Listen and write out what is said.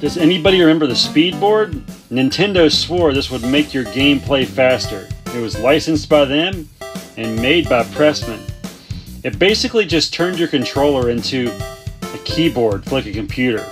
Does anybody remember the Speedboard? Nintendo swore this would make your gameplay faster. It was licensed by them and made by Pressman. It basically just turned your controller into a keyboard like a computer.